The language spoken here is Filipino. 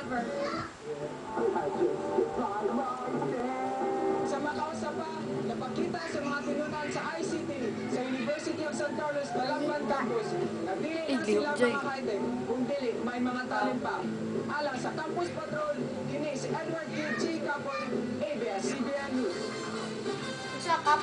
ever. Sa Macau sa pa, napakita sa mga tinunan sa ICT sa University of San Carlos Calangman Campus na dili na sila Jay. mga high-tech kung dili may mga talent pa. Alang sa Campus Patrol, kini si Edward K. G. Capoy, ABS-CBN News. Sa kap